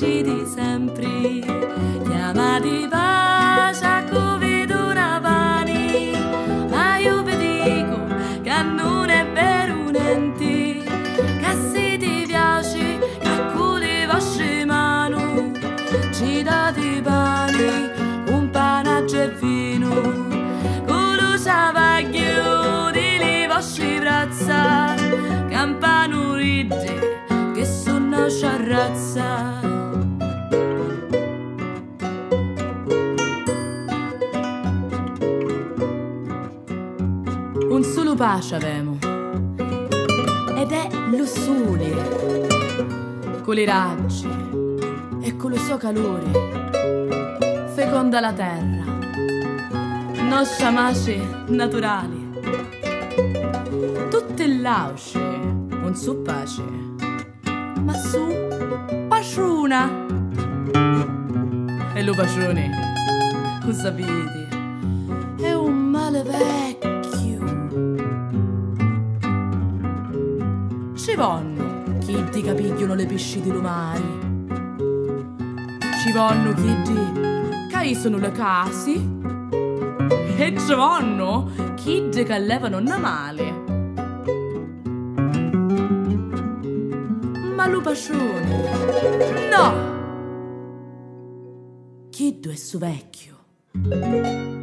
vedi sempre, chiamati pace a cui vedo una mani, ma io vi dico che non è vero niente, che se ti piace, che con le vostre mani, ci date pani, un panaggio e vino, con lo ciavaglio delle vostre braccia, campano ride che sono sciarrazza. Un solo pace avemo ed è lo sole con le raggi e con il suo calore feconda la terra nostra mace naturali tutte l'auce non su pace ma su pasciuna e lo pacione cosa vedi è un male vecchio ci vanno chi ti capigliano le pesci di lumari ci vanno chi di che sono le case e ci vanno chi di che levano una male. Ma lo pacione no! Chi è su vecchio